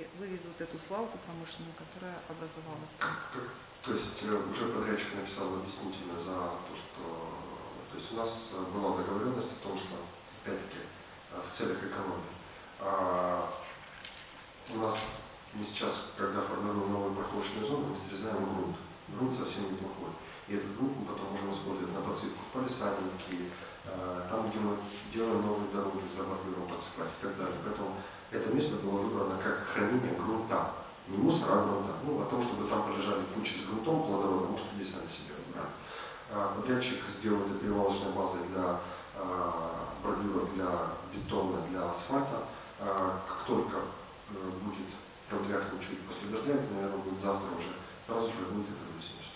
все-таки вывезут эту свалку промышленную, которая образовалась там. То есть э, уже подрядчик написал объяснительно за то, что... То есть у нас э, была договоренность о том, что, опять-таки, э, в целях экономии. А у нас, мы сейчас, когда формируем новую парковочную зону, мы срезаем грунт. Грунт совсем неплохой. И этот грунт мы потом можем использовать на подсыпку в палисадники, э, там, где мы делаем новые дороги, забордируем подсыпать это место было выбрано как хранение грунта. Не мусора, а грунта. Ну, о том, чтобы там полежали кучи с грунтом плодородным, может, люди сами себе выбрали. А Подрядчик сделал это перевалочной базой для а, бордюра, для бетона, для асфальта. А, Как только э, будет продряхнуть чуть после дождя, наверное, будет завтра уже, сразу же будет это вынесено.